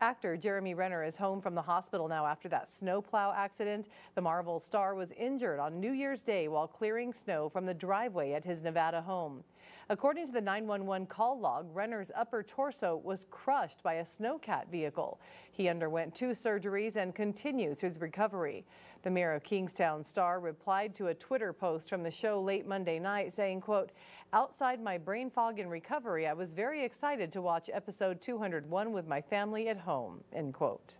Actor Jeremy Renner is home from the hospital now after that snowplow accident. The Marvel star was injured on New Year's Day while clearing snow from the driveway at his Nevada home. According to the 911 call log, Renner's upper torso was crushed by a snowcat vehicle. He underwent two surgeries and continues his recovery. The mayor of Kingstown star replied to a Twitter post from the show late Monday night saying, quote, outside my brain fog and recovery, I was very excited to watch episode 201 with my family at home, end quote.